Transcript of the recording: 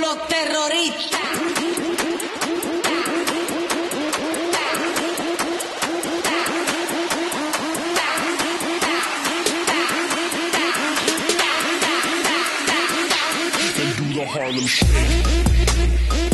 los terroristas. Harlem Shake.